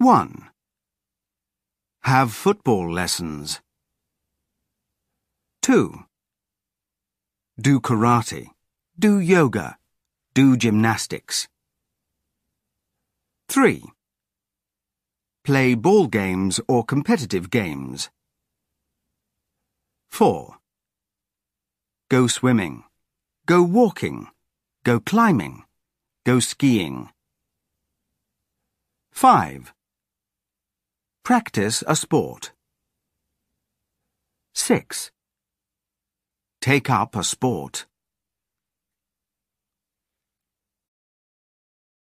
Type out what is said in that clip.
1. Have football lessons. 2. Do karate. Do yoga. Do gymnastics. 3. Play ball games or competitive games. 4. Go swimming. Go walking. Go climbing. Go skiing. 5. Practice a sport. 6. Take up a sport.